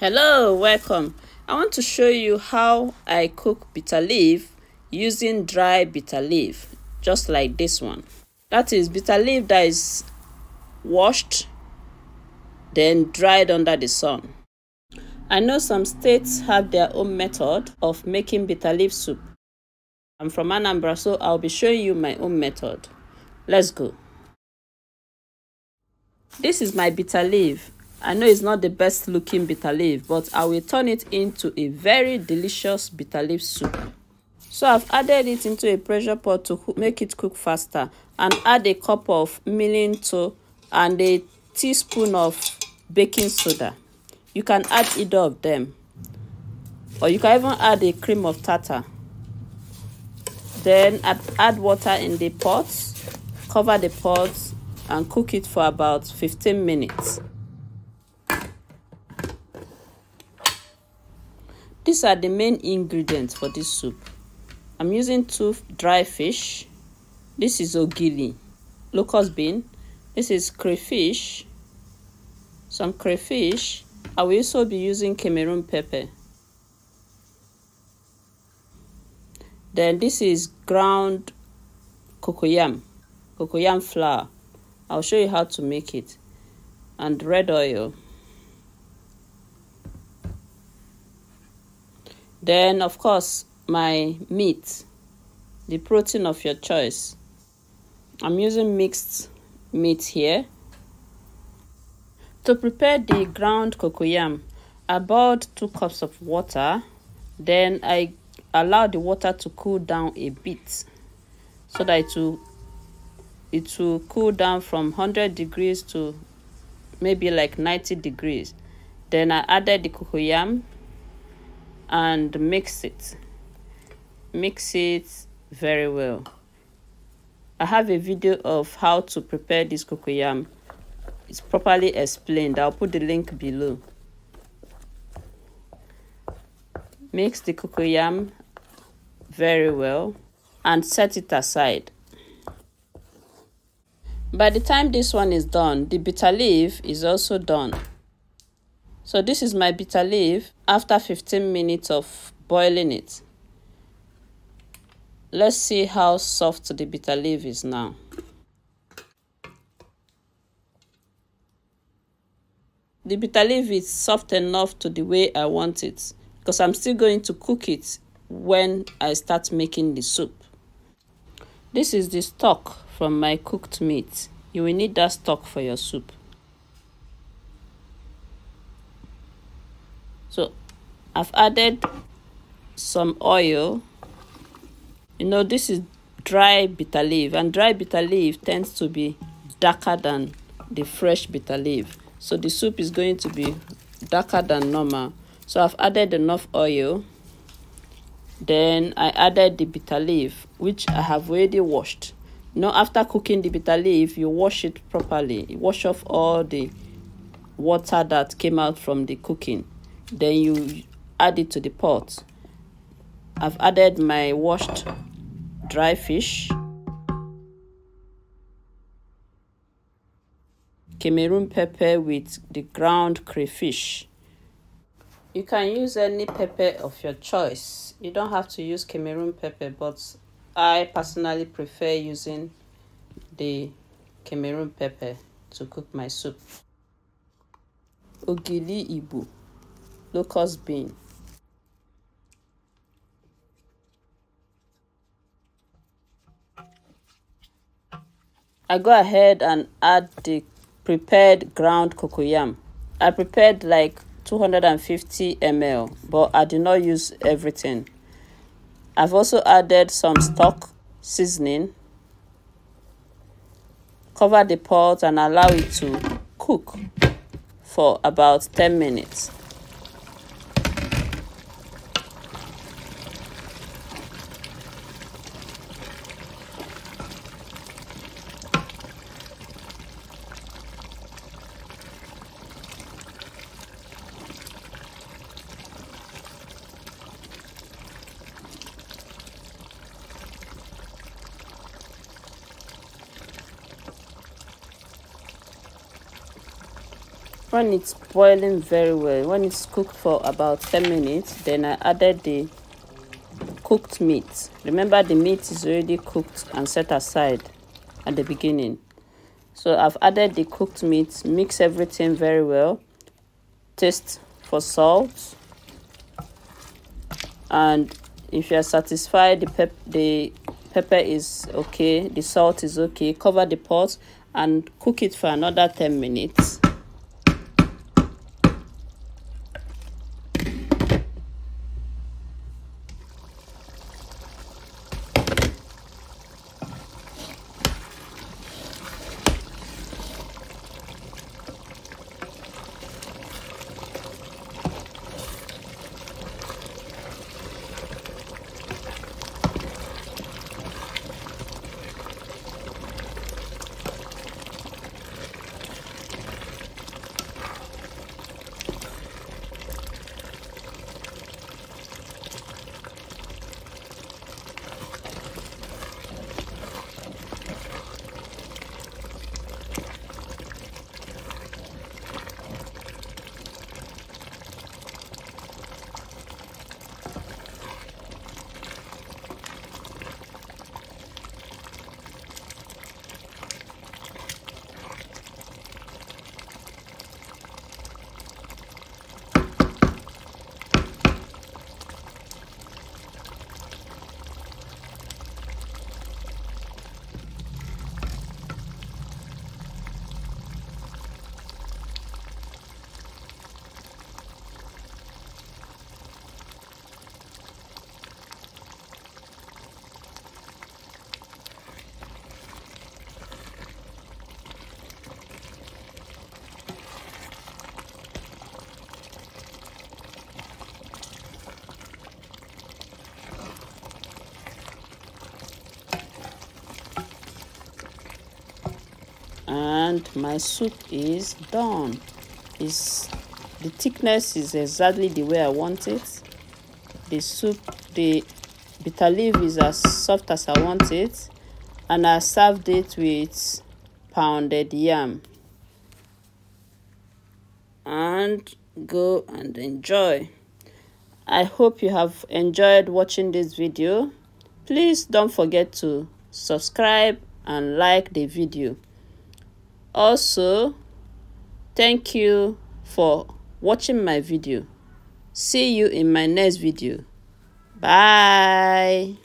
Hello, welcome. I want to show you how I cook bitter leaf using dry bitter leaf, just like this one. That is bitter leaf that is washed, then dried under the sun. I know some states have their own method of making bitter leaf soup. I'm from Anambra, so I'll be showing you my own method. Let's go. This is my bitter leaf I know it's not the best looking bitter leaf, but I will turn it into a very delicious bitter leaf soup. So I've added it into a pressure pot to make it cook faster and add a cup of to and a teaspoon of baking soda. You can add either of them or you can even add a cream of tartar. Then add water in the pot, cover the pot and cook it for about 15 minutes. These are the main ingredients for this soup. I'm using two dry fish. This is ogiri, locust bean. This is crayfish, some crayfish. I will also be using Cameroon pepper. Then this is ground cocoyam, cocoyam flour. I'll show you how to make it. And red oil. Then, of course, my meat, the protein of your choice. I'm using mixed meat here. To prepare the ground cocoyam, I boiled 2 cups of water. Then I allow the water to cool down a bit so that it will, it will cool down from 100 degrees to maybe like 90 degrees. Then I added the cocoyam and mix it. Mix it very well. I have a video of how to prepare this cocoyam. It's properly explained. I'll put the link below. Mix the cocoyam very well and set it aside. By the time this one is done the bitter leaf is also done so this is my bitter leaf after 15 minutes of boiling it. Let's see how soft the bitter leaf is now. The bitter leaf is soft enough to the way I want it because I'm still going to cook it when I start making the soup. This is the stock from my cooked meat. You will need that stock for your soup. So I've added some oil. You know, this is dry bitter leaf, and dry bitter leaf tends to be darker than the fresh bitter leaf. So the soup is going to be darker than normal. So I've added enough oil. Then I added the bitter leaf, which I have already washed. Know, after cooking the bitter leaf, you wash it properly. You wash off all the water that came out from the cooking then you add it to the pot. I've added my washed dry fish. Cameroon pepper with the ground crayfish. You can use any pepper of your choice. You don't have to use Cameroon pepper but I personally prefer using the Cameroon pepper to cook my soup. Ogili Ibu locust bean I go ahead and add the prepared ground cocoyam. I prepared like 250 ml, but I did not use everything. I've also added some stock seasoning. Cover the pot and allow it to cook for about 10 minutes. When it's boiling very well when it's cooked for about 10 minutes then i added the cooked meat. Remember the meat is already cooked and set aside at the beginning. So i've added the cooked meat mix everything very well taste for salt and if you are satisfied the pep the pepper is okay the salt is okay cover the pot and cook it for another 10 minutes and my soup is done. Is the thickness is exactly the way I want it. The soup the bitter leaf is as soft as I want it. And I served it with pounded yam. And go and enjoy. I hope you have enjoyed watching this video. Please don't forget to subscribe and like the video also thank you for watching my video. See you in my next video. Bye